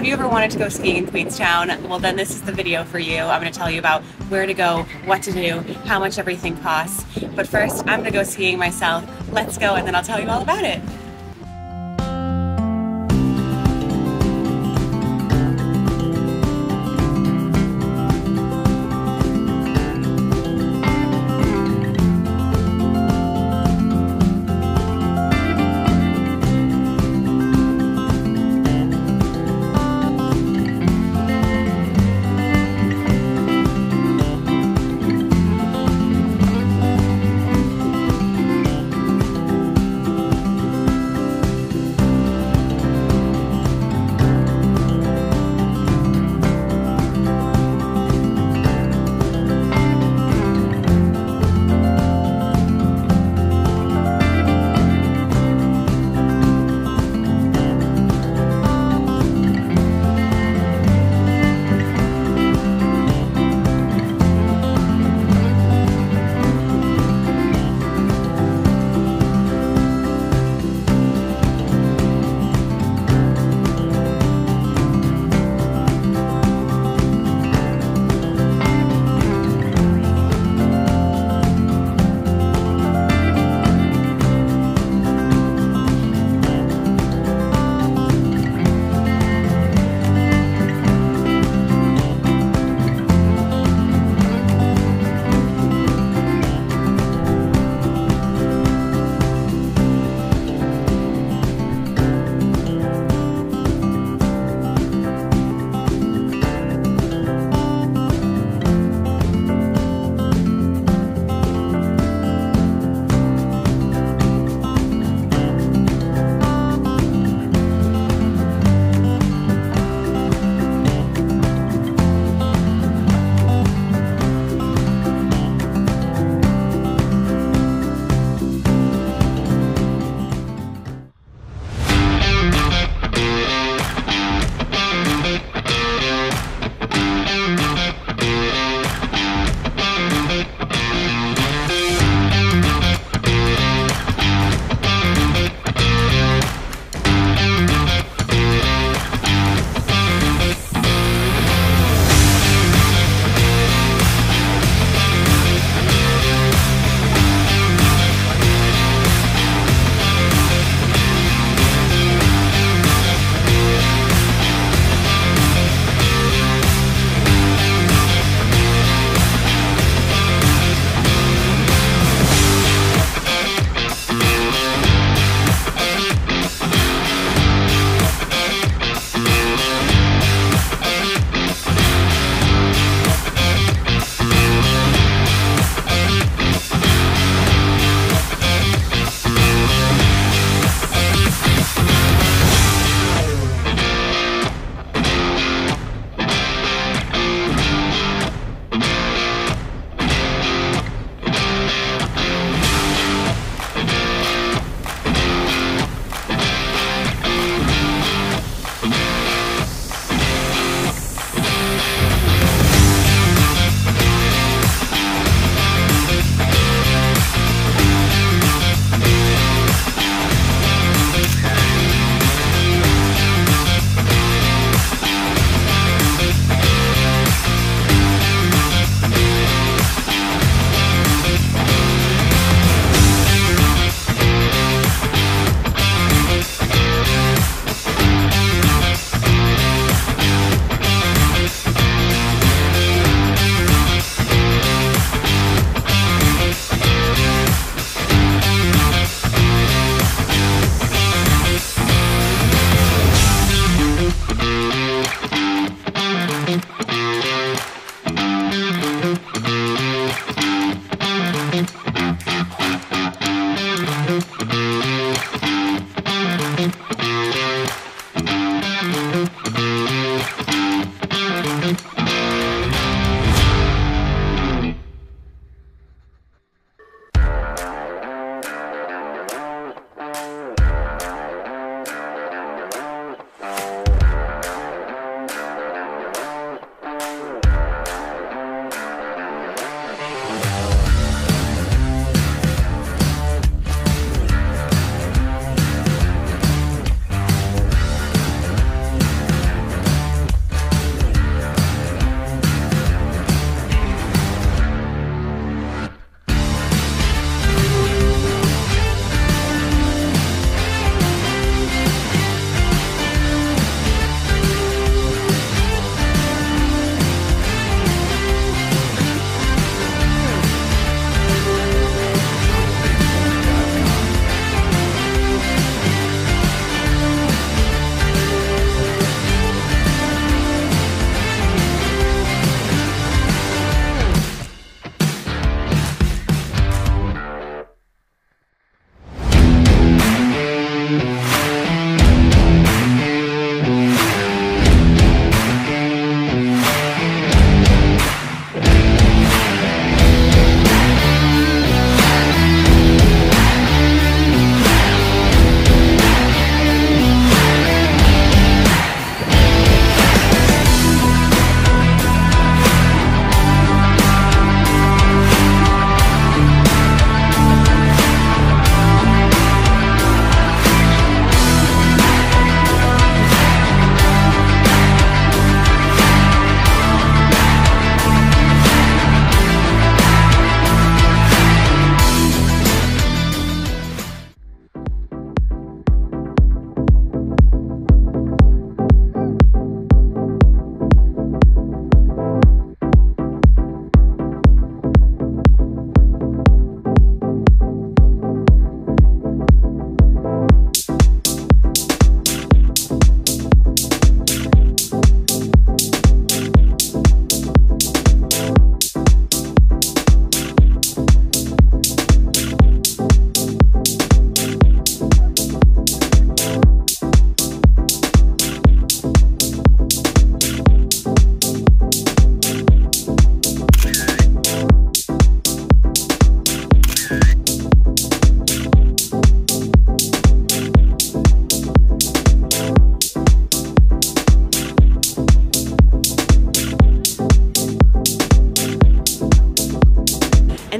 Have you ever wanted to go skiing in Queenstown? Well, then this is the video for you. I'm going to tell you about where to go, what to do, how much everything costs. But first, I'm going to go skiing myself. Let's go, and then I'll tell you all about it.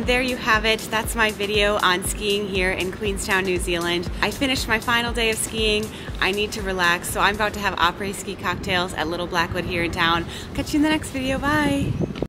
There you have it. That's my video on skiing here in Queenstown, New Zealand. I finished my final day of skiing. I need to relax, so I'm about to have après ski cocktails at Little Blackwood here in town. Catch you in the next video. Bye.